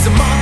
It's a monster.